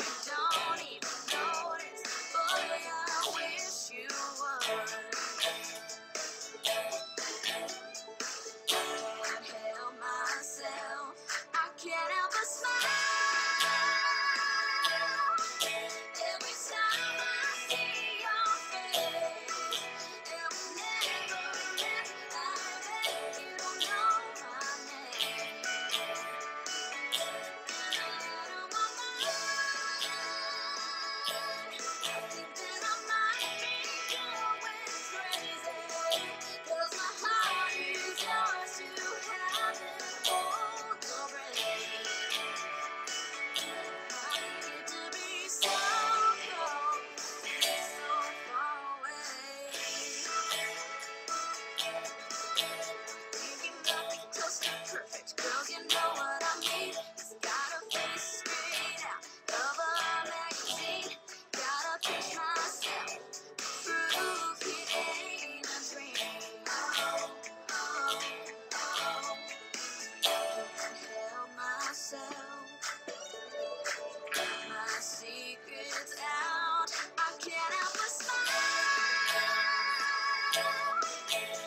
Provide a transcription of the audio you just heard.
you don't even notice. Boy, I wish you were. Yeah. Can't